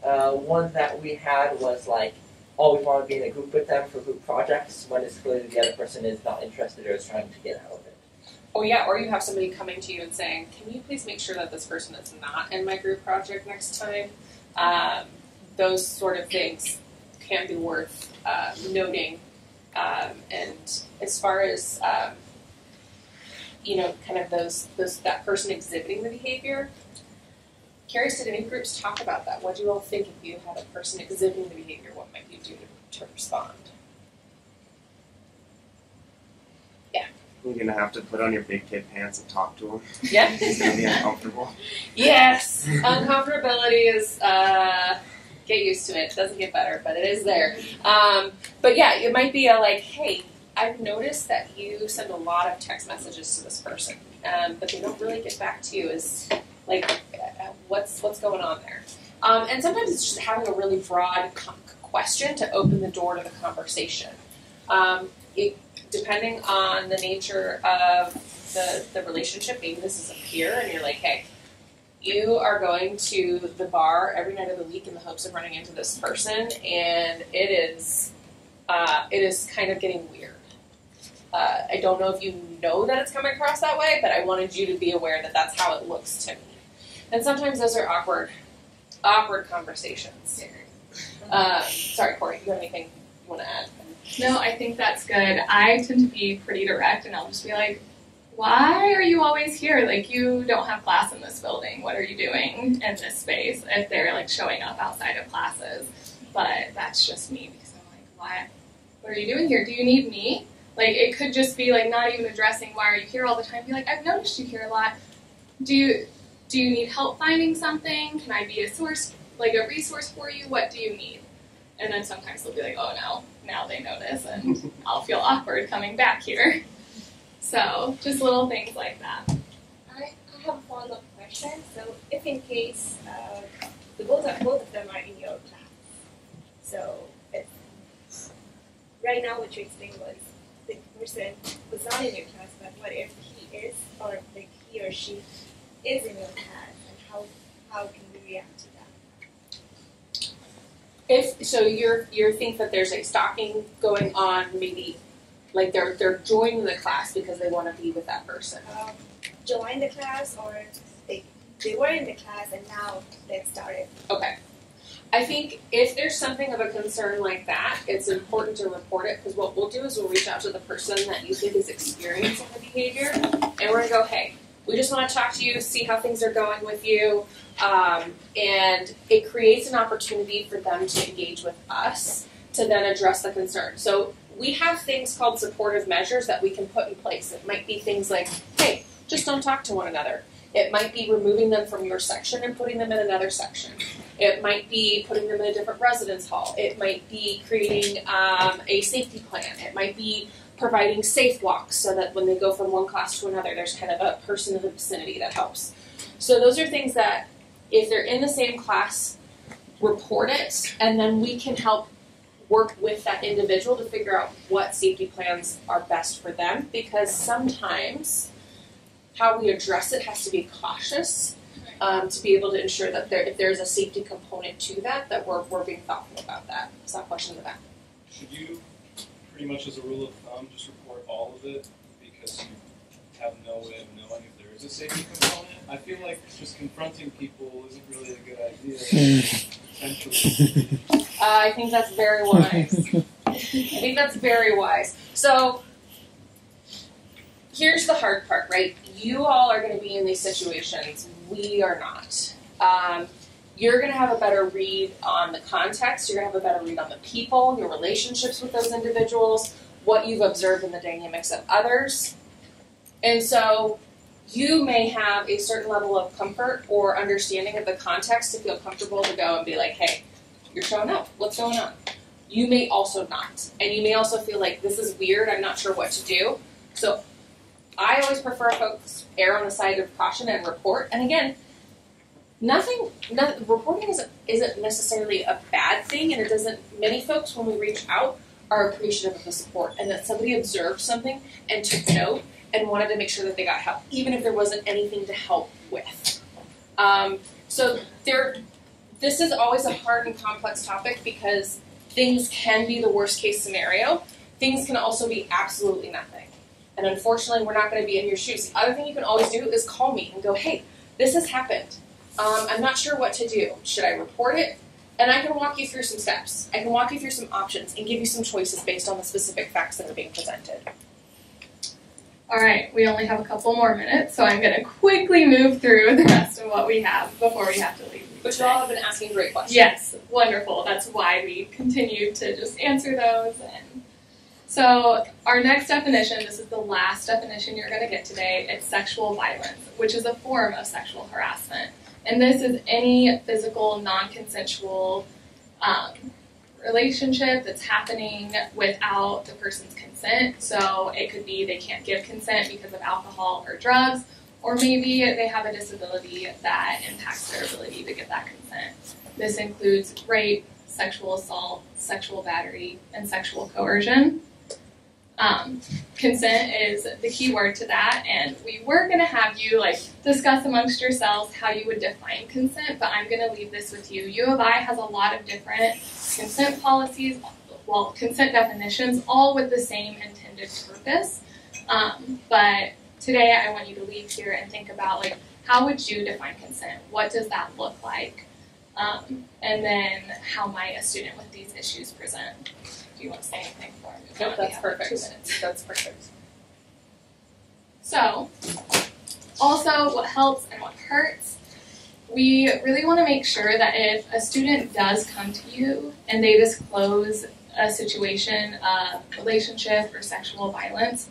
Uh, one that we had was like oh, we want to be in a group with them for group projects when it's clear the other person is not interested or is trying to get out of it. Oh yeah, or you have somebody coming to you and saying, "Can you please make sure that this person is not in my group project next time?" Um, those sort of things can be worth uh, noting. Um, and as far as um, you know, kind of those those that person exhibiting the behavior. Curious, did any groups talk about that? What do you all think if you had a person exhibiting the behavior? What might you do to, to respond? Yeah. You're gonna have to put on your big kid pants and talk to him. Yeah. It's gonna be uncomfortable. (laughs) Yes, uncomfortability is uh, get used to it. It doesn't get better, but it is there. Um, but yeah, it might be a like, hey, I've noticed that you send a lot of text messages to this person, um, but they don't really get back to you. Is like, uh, what's what's going on there? Um, and sometimes it's just having a really broad question to open the door to the conversation. Um, it, depending on the nature of the, the relationship, maybe this is a peer, and you're like, hey, you are going to the bar every night of the week in the hopes of running into this person, and it is uh, it is kind of getting weird. Uh, I don't know if you know that it's coming across that way, but I wanted you to be aware that that's how it looks to me. And sometimes those are awkward, awkward conversations. Uh, (laughs) sorry, Corey, you have anything you want to add? No, I think that's good. I tend to be pretty direct, and I'll just be like, "Why are you always here? Like, you don't have class in this building. What are you doing in this space?" If they're like showing up outside of classes, but that's just me because I'm like, "Why? What are you doing here? Do you need me?" Like, it could just be like not even addressing why are you here all the time. Be like, "I've noticed you here a lot. Do you do you need help finding something? Can I be a source, like a resource for you? What do you need?" And then sometimes they'll be like, "Oh no." now they notice and (laughs) I'll feel awkward coming back here. So just little things like that. I, I have a follow up question. So if in case uh, the both of, both of them are in your class, so if right now what you're explained was the person was not in your class, but what if he is, or like he or she is in your class, and how how can we react to that? If so, you're you think that there's a stalking going on, maybe like they're they're joining the class because they want to be with that person. Um, join the class, or they they were in the class and now they've started. Okay. I think if there's something of a concern like that, it's important to report it because what we'll do is we'll reach out to the person that you think is experiencing the behavior, and we're gonna go, hey, we just want to talk to you, see how things are going with you, um, and it creates an opportunity for them to engage with us to then address the concern. So we have things called supportive measures that we can put in place. It might be things like, hey, just don't talk to one another. It might be removing them from your section and putting them in another section. It might be putting them in a different residence hall. It might be creating um, a safety plan. It might be providing safe walks so that when they go from one class to another, there's kind of a person in the vicinity that helps. So those are things that, if they're in the same class, report it, and then we can help work with that individual to figure out what safety plans are best for them because sometimes how we address it has to be cautious um, to be able to ensure that there, if there's a safety component to that, that we're, we're being thoughtful about that. Is that question in the back? Should you, pretty much as a rule of thumb, just report all of it because you have no way of knowing if there is a safety component? I feel like just confronting people isn't really a good idea. (laughs) Uh, I think that's very wise. I think that's very wise. So here's the hard part, right? You all are going to be in these situations. We are not. Um, you're going to have a better read on the context. You're going to have a better read on the people, your relationships with those individuals, what you've observed in the dynamics of others. And so you may have a certain level of comfort or understanding of the context to feel comfortable to go and be like, hey, you're showing up. What's going on? You may also not. And you may also feel like this is weird. I'm not sure what to do. So I always prefer folks err on the side of caution and report. And again, nothing, no, reporting isn't, isn't necessarily a bad thing. And it doesn't, many folks, when we reach out, are appreciative of the support and that somebody observed something and took note and wanted to make sure that they got help, even if there wasn't anything to help with. Um, so there, this is always a hard and complex topic because things can be the worst case scenario. Things can also be absolutely nothing. And unfortunately, we're not going to be in your shoes. The other thing you can always do is call me and go, hey, this has happened. Um, I'm not sure what to do. Should I report it? And I can walk you through some steps. I can walk you through some options and give you some choices based on the specific facts that are being presented. All right, we only have a couple more minutes, so I'm going to quickly move through the rest of what we have before we have to leave. But you all have been asking great questions. Yes, wonderful. That's why we continue to just answer those. And so, our next definition this is the last definition you're going to get today it's sexual violence, which is a form of sexual harassment. And this is any physical, non consensual um, relationship that's happening without the person's consent. So it could be they can't give consent because of alcohol or drugs, or maybe they have a disability that impacts their ability to get that consent. This includes rape, sexual assault, sexual battery, and sexual coercion. Um, consent is the key word to that, and we were going to have you like discuss amongst yourselves how you would define consent, but I'm going to leave this with you. U of I has a lot of different consent policies, well, consent definitions, all with the same intended purpose. Um, but today, I want you to leave here and think about like how would you define consent? What does that look like? Um, and then how might a student with these issues present? You want to say anything for me? Nope, that's perfect. Two minutes. (laughs) That's perfect. So, also what helps and what hurts. We really want to make sure that if a student does come to you and they disclose a situation of relationship or sexual violence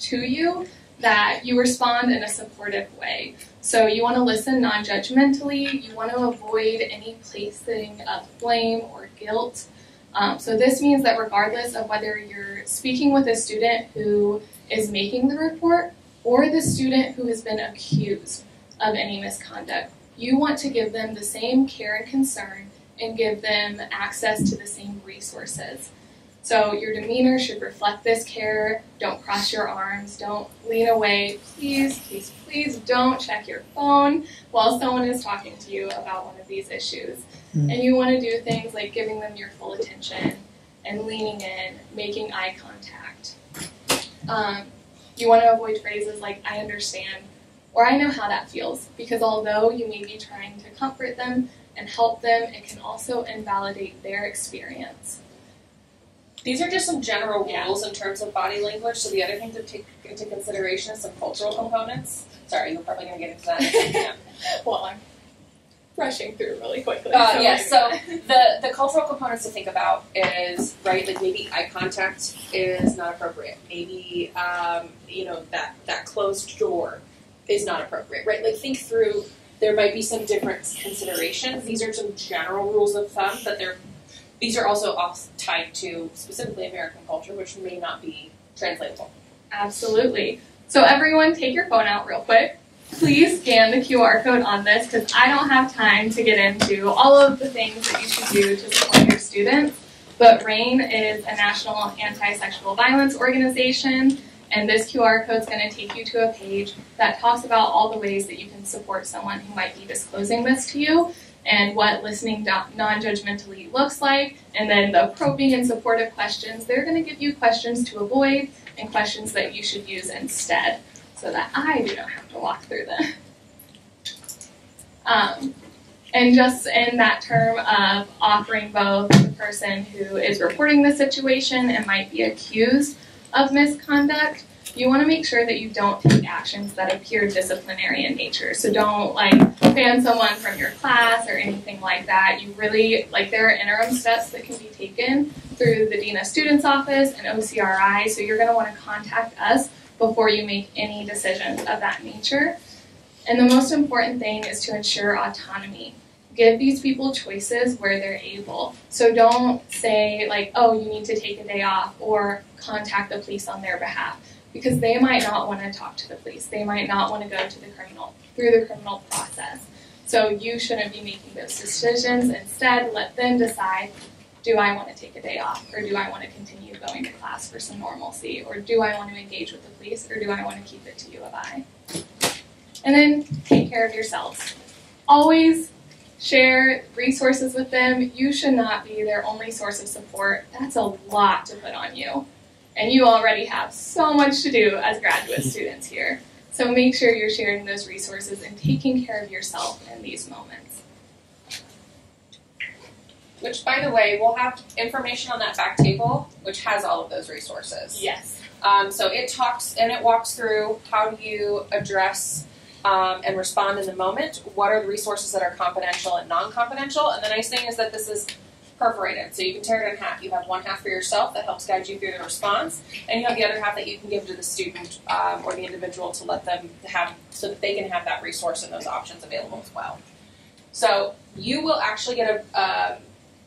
to you, that you respond in a supportive way. So you want to listen non judgmentally, you want to avoid any placing of blame or guilt. Um, so this means that regardless of whether you're speaking with a student who is making the report or the student who has been accused of any misconduct, you want to give them the same care and concern and give them access to the same resources. So your demeanor should reflect this care. Don't cross your arms. Don't lean away. Please, please, please don't check your phone while someone is talking to you about one of these issues. Mm. And you want to do things like giving them your full attention and leaning in, making eye contact. Um, you want to avoid phrases like, I understand, or I know how that feels, because although you may be trying to comfort them and help them, it can also invalidate their experience. These are just some general rules in terms of body language. So the other thing to take into consideration is some cultural components. Sorry, you're probably going to get into that. (laughs) yeah. well, I'm rushing through really quickly. Uh, so yes. So (laughs) the the cultural components to think about is right, like maybe eye contact is not appropriate. Maybe um, you know that that closed door is not appropriate. Right. Like think through. There might be some different considerations. These are some general rules of thumb, but they're these are also all tied to specifically American culture, which may not be translatable. Absolutely. So everyone take your phone out real quick. Please scan the QR code on this because I don't have time to get into all of the things that you should do to support your students. But RAINN is a national anti-sexual violence organization and this QR code is going to take you to a page that talks about all the ways that you can support someone who might be disclosing this to you and what listening non judgmentally looks like. And then the probing and supportive questions, they're going to give you questions to avoid and questions that you should use instead so that I do not have to walk through them. Um, and just in that term of offering both the person who is reporting the situation and might be accused of misconduct, you want to make sure that you don't take actions that appear disciplinary in nature. So don't like ban someone from your class or anything like that. You really like there are interim steps that can be taken through the Dean of Students Office and OCRI. So you're going to want to contact us before you make any decisions of that nature. And the most important thing is to ensure autonomy give these people choices where they're able. So don't say, like, oh, you need to take a day off or contact the police on their behalf because they might not want to talk to the police. They might not want to go to the criminal through the criminal process. So you shouldn't be making those decisions. Instead, let them decide do I want to take a day off or do I want to continue going to class for some normalcy or do I want to engage with the police or do I want to keep it to U of I? And then take care of yourselves. Always share resources with them. You should not be their only source of support. That's a lot to put on you. And you already have so much to do as graduate (laughs) students here. So make sure you're sharing those resources and taking care of yourself in these moments. Which, by the way, we'll have information on that back table, which has all of those resources. Yes. Um, so it talks and it walks through how do you address um, and respond in the moment. What are the resources that are confidential and non-confidential? And the nice thing is that this is perforated, so you can tear it in half. You have one half for yourself that helps guide you through the response, and you have the other half that you can give to the student um, or the individual to let them have, so that they can have that resource and those options available as well. So you will actually get a, a,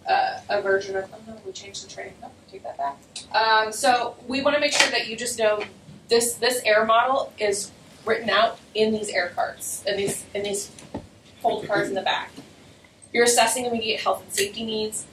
a, a version of. Oh no, we changed the training. No, take that back. Um, so we want to make sure that you just know this this AIR model is written out in these AIR cards, in these in these hold cards in the back. You're assessing immediate health and safety needs.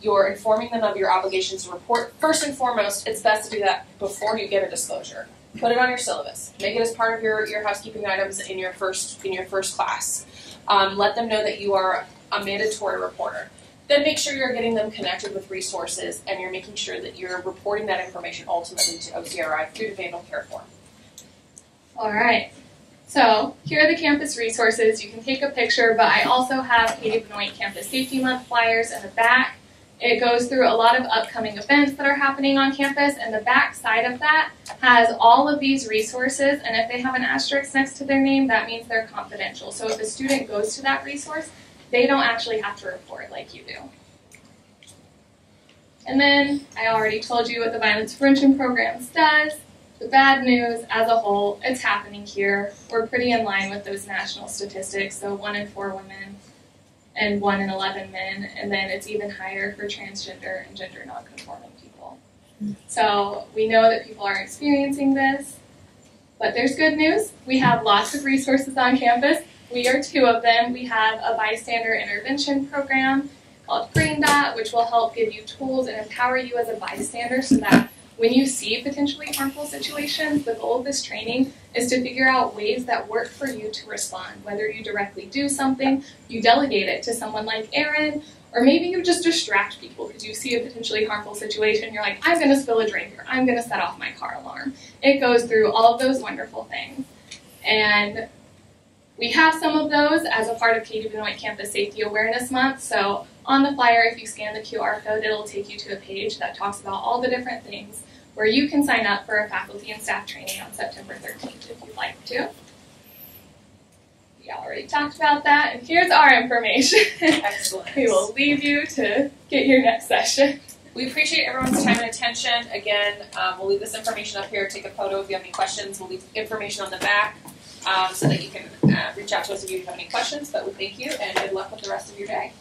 You're informing them of your obligations to report. First and foremost, it's best to do that before you get a disclosure. Put it on your syllabus. Make it as part of your, your housekeeping items in your first in your first class. Um, let them know that you are a mandatory reporter. Then make sure you're getting them connected with resources and you're making sure that you're reporting that information ultimately to OCRI through the Vandal Care Form. All right. So here are the campus resources. You can take a picture, but I also have Katy Benoit Campus Safety Month flyers in the back. It goes through a lot of upcoming events that are happening on campus, and the back side of that has all of these resources, and if they have an asterisk next to their name, that means they're confidential. So if a student goes to that resource, they don't actually have to report like you do. And then I already told you what the Violence Prevention Programs does. The bad news as a whole, it's happening here. We're pretty in line with those national statistics, so one in four women and one in 11 men, and then it's even higher for transgender and gender nonconforming people. So we know that people are experiencing this, but there's good news. We have lots of resources on campus. We are two of them. We have a bystander intervention program called Green Dot, which will help give you tools and empower you as a bystander so that when you see potentially harmful situations, the goal of this training is to figure out ways that work for you to respond. Whether you directly do something, you delegate it to someone like Erin, or maybe you just distract people because you see a potentially harmful situation. You're like, I'm going to spill a drink or I'm going to set off my car alarm. It goes through all of those wonderful things. And we have some of those as a part of Katy Benoit Campus Safety Awareness Month. So on the flyer, if you scan the QR code, it'll take you to a page that talks about all the different things where you can sign up for a faculty and staff training on September 13th if you'd like to. We already talked about that, and here's our information. Excellent. (laughs) we will leave you to get your next session. We appreciate everyone's time and attention. Again, um, we'll leave this information up here. Take a photo if you have any questions. We'll leave information on the back um, so that you can uh, reach out to us if you have any questions. But we thank you and good luck with the rest of your day.